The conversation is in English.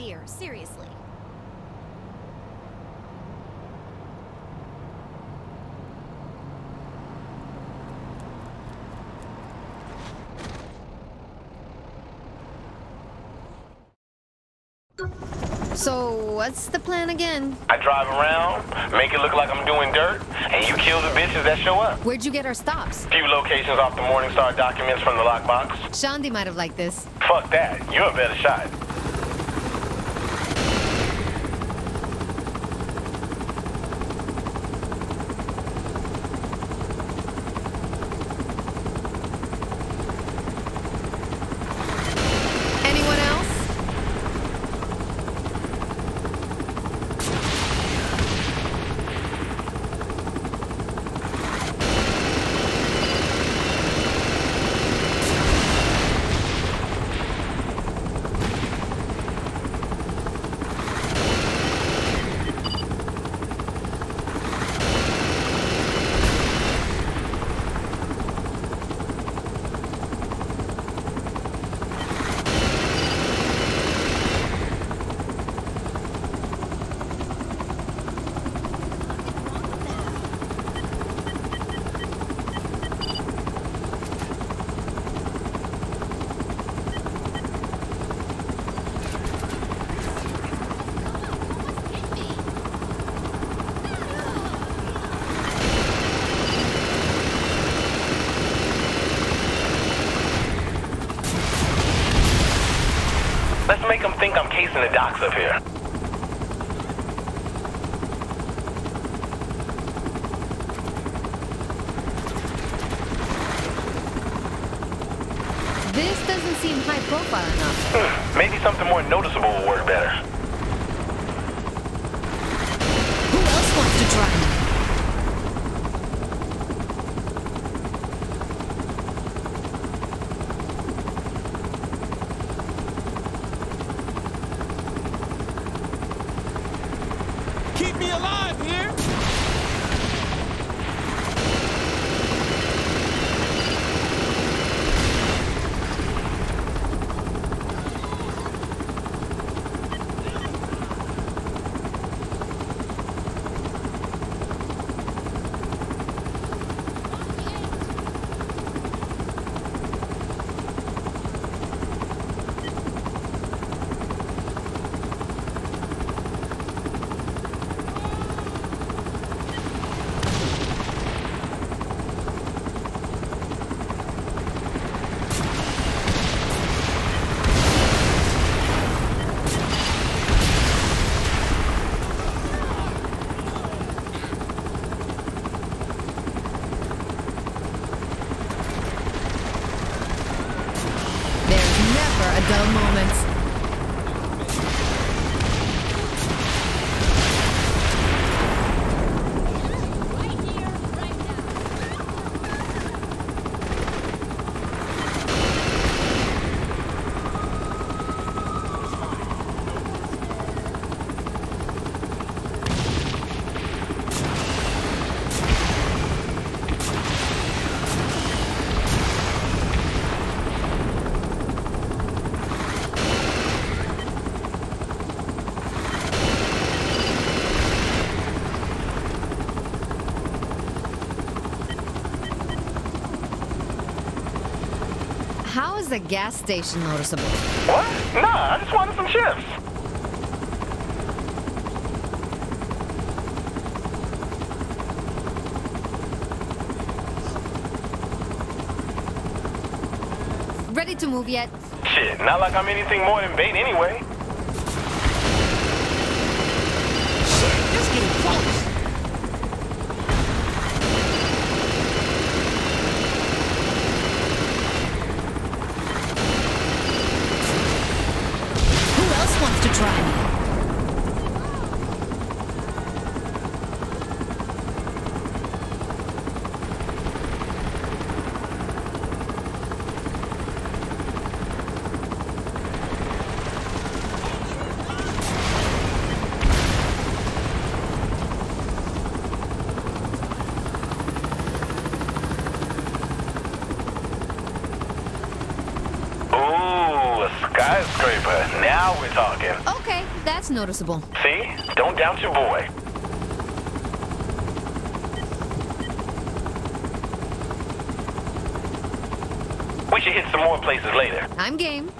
Here, seriously. So, what's the plan again? I drive around, make it look like I'm doing dirt, and you kill the bitches that show up. Where'd you get our stops? Few locations off the Morningstar documents from the lockbox. Shaundi might have liked this. Fuck that. You're a better shot. Make them think I'm casing the docks up here. This doesn't seem high profile enough. Hmm, Maybe something more noticeable will work better. There's never a dull moment. Is the gas station noticeable? What? Nah, I just wanted some chips. Ready to move yet? Shit, not like I'm anything more than bait anyway. Shit, it's getting close! Ooh, a skyscraper. Now we're talking. Okay, that's noticeable. See? Don't doubt your boy. We should hit some more places later. I'm game.